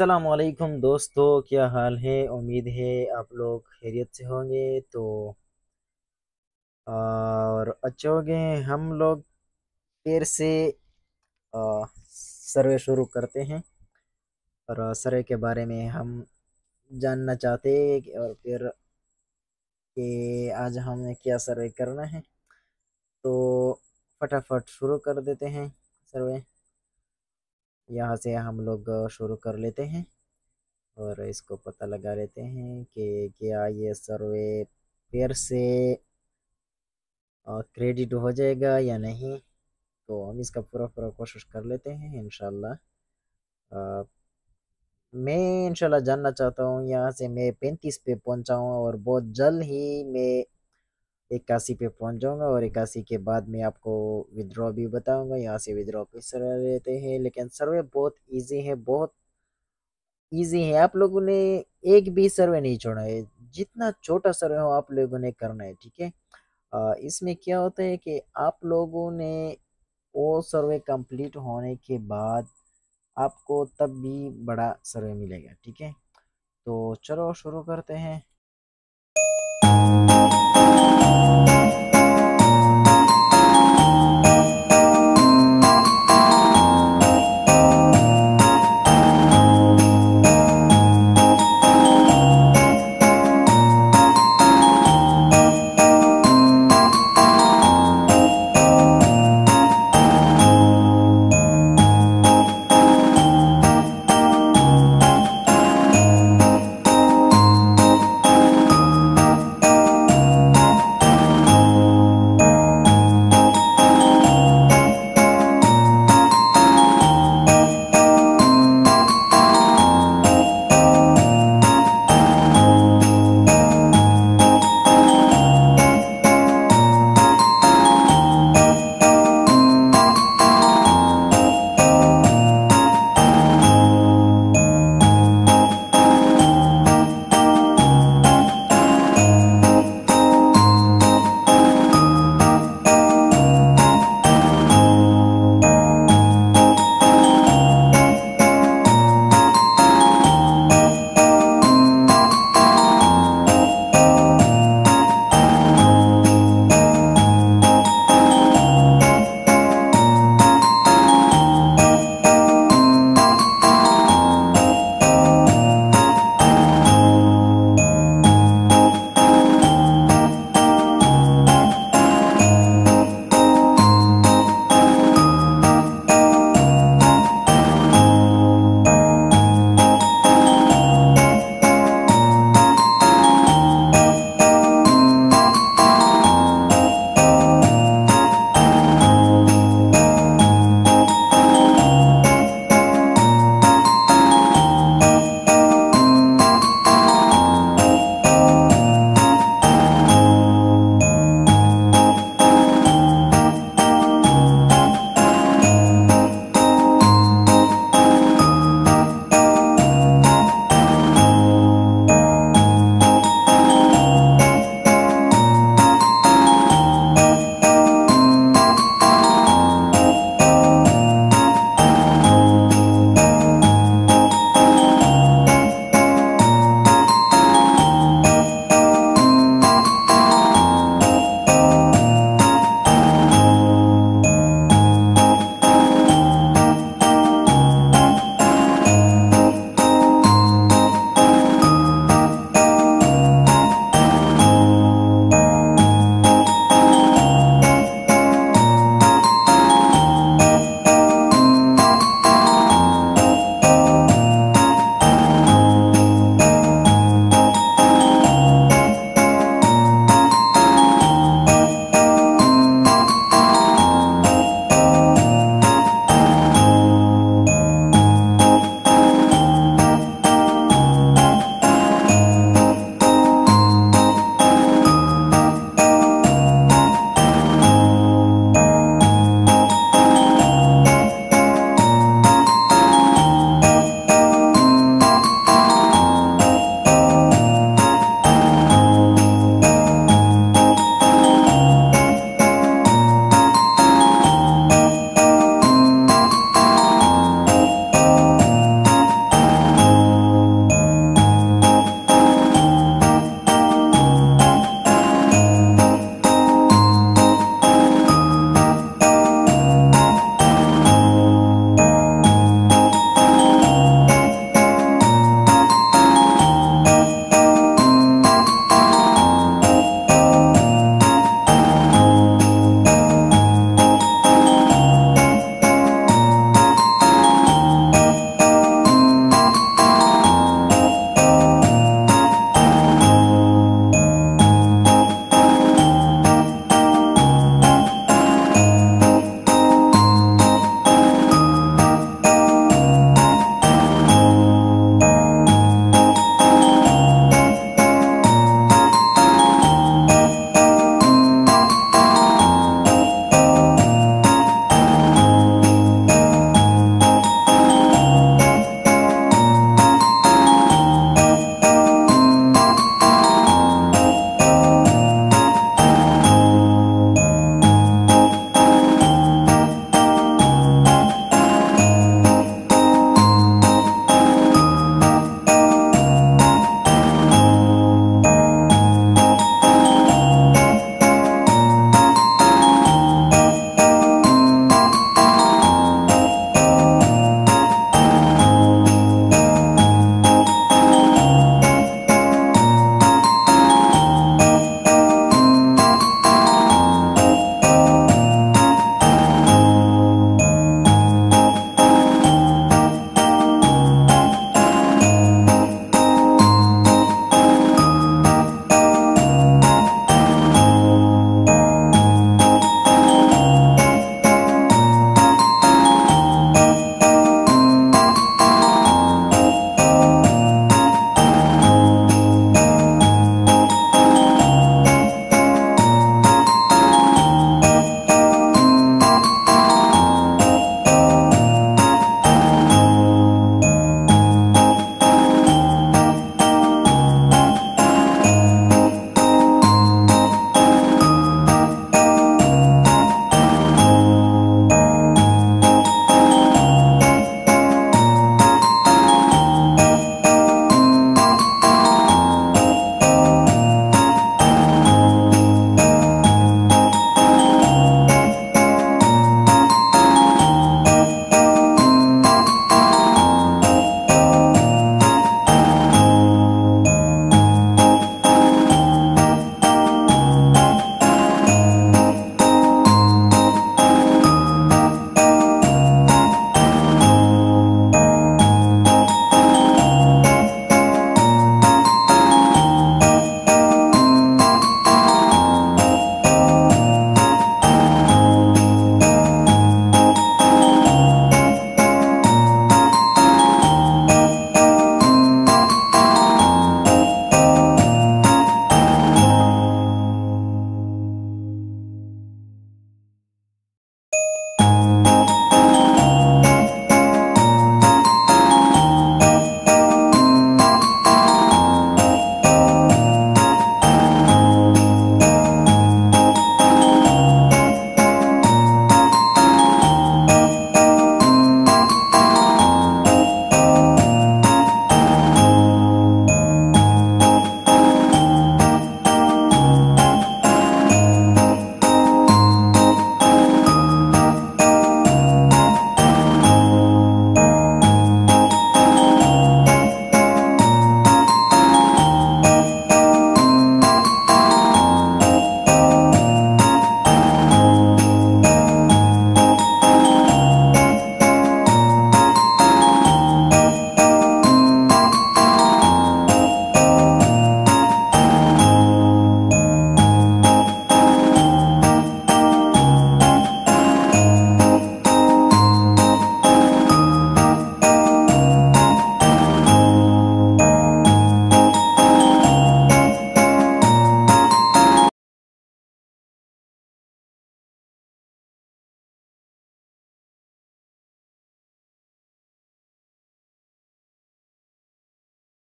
असलकुम दोस्तों, क्या हाल है? उम्मीद है आप लोग खैरियत से होंगे। तो और अच्छे होंगे हम लोग फिर से सर्वे शुरू करते हैं। और सर्वे के बारे में हम जानना चाहते हैं और फिर कि आज हमें क्या सर्वे करना है। तो फटाफट शुरू कर देते हैं सर्वे। यहाँ से हम लोग शुरू कर लेते हैं और इसको पता लगा लेते हैं कि क्या ये सर्वे फिर से क्रेडिट हो जाएगा या नहीं। तो हम इसका पूरा पूरा कोशिश कर लेते हैं इन मैं इंशाल्लाह जानना चाहता हूँ, यहाँ से मैं पैंतीस पे पहुँचा हूँ और बहुत जल्द ही मैं इक्यासी पे पहुँच जाऊँगा और इक्यासी के बाद मैं आपको विद्रॉ भी बताऊँगा। यहाँ से विद्रॉ किस तरह लेते हैं, लेकिन सर्वे बहुत इजी है, बहुत इजी है। आप लोगों ने एक भी सर्वे नहीं छोड़ा है। जितना छोटा सर्वे हो, आप लोगों ने करना है, ठीक है? इसमें क्या होता है कि आप लोगों ने वो सर्वे कंप्लीट होने के बाद आपको तब भी बड़ा सर्वे मिलेगा, ठीक है? तो चलो शुरू करते हैं।